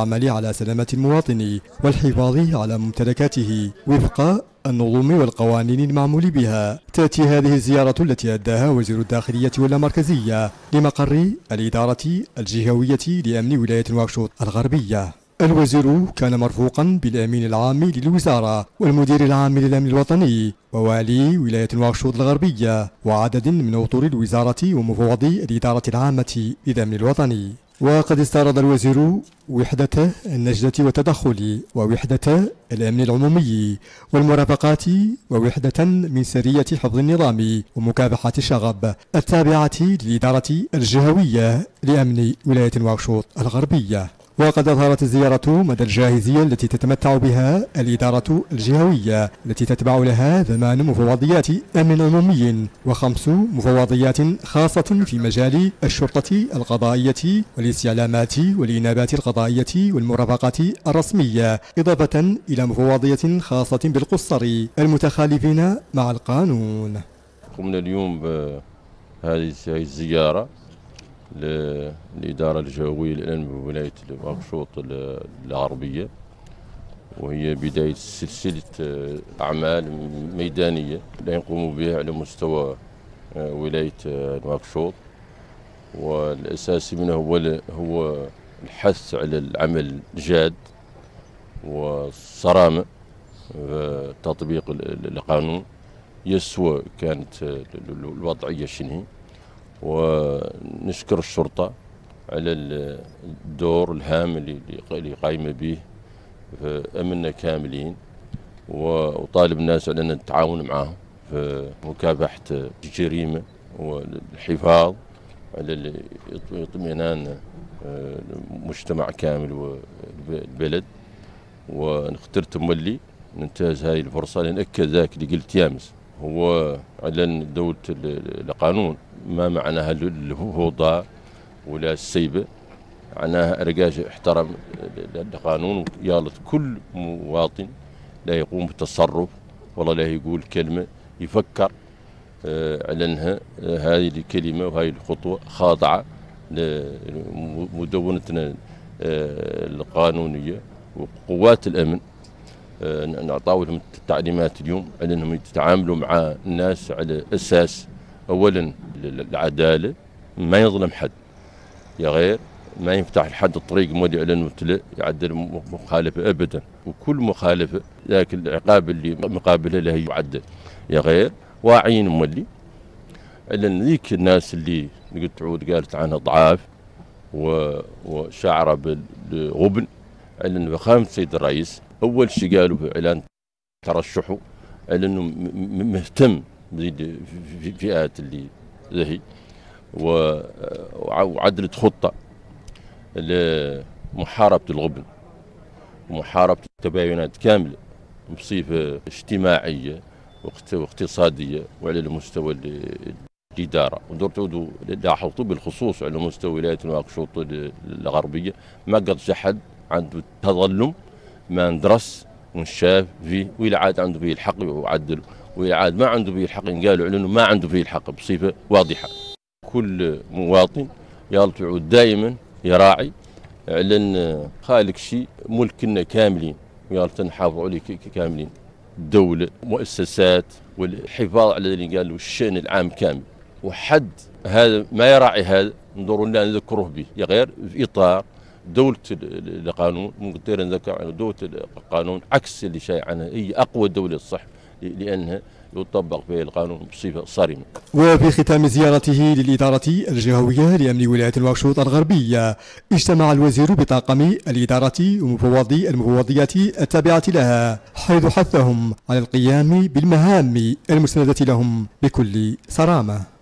العمل على سلامة المواطن والحفاظ على ممتلكاته وفق النظم والقوانين المعمول بها. تأتي هذه الزيارة التي أداها وزير الداخلية والمركزية لمقر الإدارة الجهوية لأمن ولاية نواكشوط الغربية. الوزير كان مرفوقا بالأمين العام للوزارة والمدير العام للأمن الوطني ووالي ولاية نواكشوط الغربية وعدد من أطر الوزارة ومفوضي الإدارة العامة للأمن الوطني. وقد استعرض الوزير وحدة النجدة والتدخل ووحدة الأمن العمومي والمرافقات ووحدة من سرية حفظ النظام ومكافحة الشغب التابعة للإدارة الجهوية لأمن ولاية نواكشوط الغربية. وقد أظهرت الزيارة مدى الجاهزية التي تتمتع بها الإدارة الجهوية التي تتبع لها ثمان مفوضيات أمن عمومي وخمس مفوضيات خاصة في مجال الشرطة القضائية والاستعلامات والإنابات القضائية والمرافقات الرسمية إضافة إلى مفوضية خاصة بالقصر المتخالفين مع القانون. قمنا اليوم بهذه الزيارة. للإدارة الجوية الآن بولاية واكشوط الغربية وهي بداية سلسلة آه، أعمال ميدانية لا يقوم بها على مستوى آه، ولاية آه، نواكشوط والأساسي منها هو هو الحث على العمل الجاد والصرامة في تطبيق القانون. يسوى كانت الوضعية شنهي ونشكر الشرطة على الدور الهام اللي قايمة به أمننا كاملين وطالب الناس على أن نتعاون معهم في مكافحة الجريمة والحفاظ على اطمئنان آه، المجتمع كامل والبلد. ونخترت تملي ننتهز هذه الفرصة لنأكد ذاك اللي قلت يامس هو على دولة القانون. ما معناها الهوضة ولا السيبة معناها رجاج احترم القانون يالت كل مواطن لا يقوم بالتصرف والله لا يقول كلمة يفكر آه، آه، هذه الكلمة وهذه الخطوة خاضعة لمدونتنا آه، القانونية وقوات الأمن. نعطاو لهم التعليمات اليوم على أنهم يتعاملوا مع الناس على أساس اولا العدالة ما يظلم حد. يا غير ما يفتح لحد الطريق مولي على أنه يعدل مخالفة ابدا. وكل مخالفة ذاك العقاب اللي مقابله له يعدل. يا غير واعيين مولي. على ذيك الناس اللي قلت تعود قالت عنها ضعاف وشعرة بالغبن. على أنه فخامه السيد الرئيس أول شيء قالوا في إعلان ترشحه على أنه مهتم الفئات اللي زهي وعدلت خطة لمحاربة الغبن ومحاربة التباينات كاملة بصفة اجتماعية واقتصادية وعلى المستوى الإدارة. ودور تعودوا لاحظتوا بالخصوص على مستوى ولاية نواكشوط الغربية ما قد حد عنده تظلم ما ندرس ونشاف فيه وإلى عاد عنده فيه الحق ويعدل وإلى عاد ما عنده فيه الحق قالوا على انه ما عنده فيه الحق بصفة واضحة. كل مواطن يطلع دائما يراعي على خالق شيء ملكنا كاملين يالت نحافظوا عليه كاملين. الدولة مؤسسات والحفاظ على اللي قالوا الشأن العام كامل. وحد هذا ما يراعي هذا لنا نذكره به يا غير في إطار دولة القانون ممكن نذكر دولة القانون عكس اللي شايع عنها. هي أقوى دولة الصح لأنها يطبق به القانون بصفة صارمة. وفي ختام زيارته للإدارة الجهوية لأمن ولاية الواكشوط الغربية اجتمع الوزير بطاقم الإدارة ومفوضي المفوضيات التابعة لها حيث حثهم على القيام بالمهام المسندة لهم بكل صرامة.